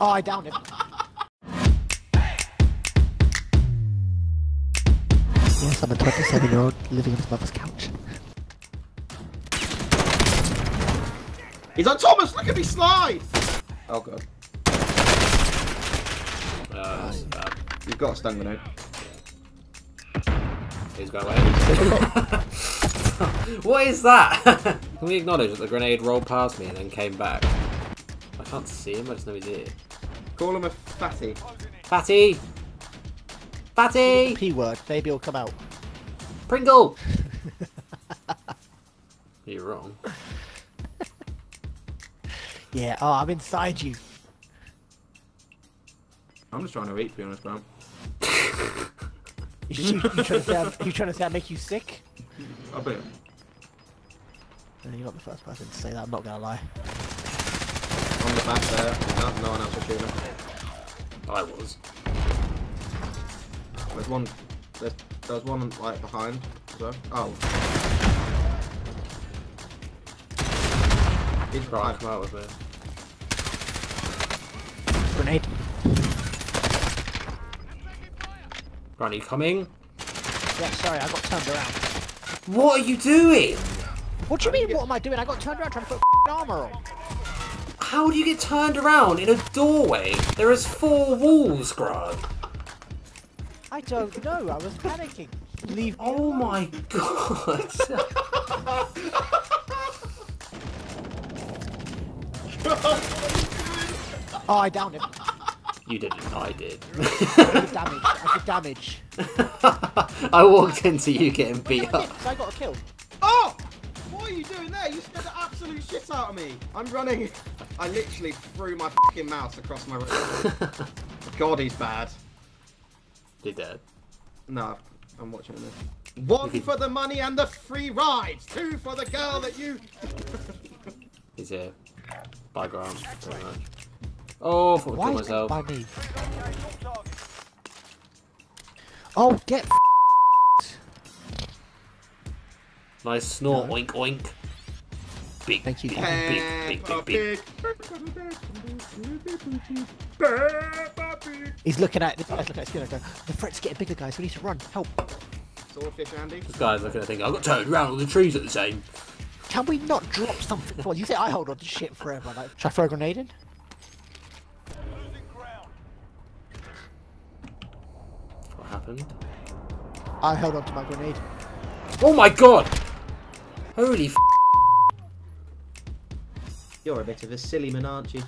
Oh, I downed him. Yes, I'm a 27 year old living on his mother's couch. He's on Thomas. Look at me slide. Oh god, Uh, this you've got a stun grenade. He's going away. what is that? Can we acknowledge that the grenade rolled past me and then came back? I can't see him, I just know he's here. Call him a fatty. Fatty! Fatty! P word, maybe it'll come out. Pringle! You're wrong. Yeah, oh, I'm inside you. I'm just trying to eat, to be honest, bro. You, you, you, trying to say, I'm- you trying to say I make you sick? I'll be. Uh, You're not the first person to say that, I'm not gonna lie. On the back there. No, no one else will shoot him. I was. There's one. There's, there's one like behind. So. Oh. He's Right, right. come out with it. Grenade. Right, are you coming? Yeah, sorry, I got turned around. What are you doing? What do you mean, what am I doing? I got turned around trying to put armor on. How do you get turned around in a doorway? There is four walls, Grug. I don't know, I was panicking. Leave Oh my god. Oh, I downed him. you didn't, I did. I did damage. I did damage. I walked into you getting beat up. I got a kill. What are you doing there? You scared the absolute shit out of me. I'm running. I literally threw my fucking mouse across my room. God, he's bad. You're dead. No, I'm watching this. One for the money and the free rides. Two for the girl that you. He's here. By Grant, pretty much. Oh, I thought I'd Why kill is it myself. by me? Oh, get Nice snort, No. oink oink. Big, Thank you, big, big, big, big, big. He's looking at this guy's looking at his skin going, the threat's getting bigger guys, we need to run. Help. Swordfish Andy. This guy's looking at thinking, I got turned around all the trees at the same. Can we not drop something? Come you say I hold on to shit forever. Like, should I throw a grenade in? What happened? I held on to my grenade. Oh my god! Holy f You're a bit of a silly man, aren't you?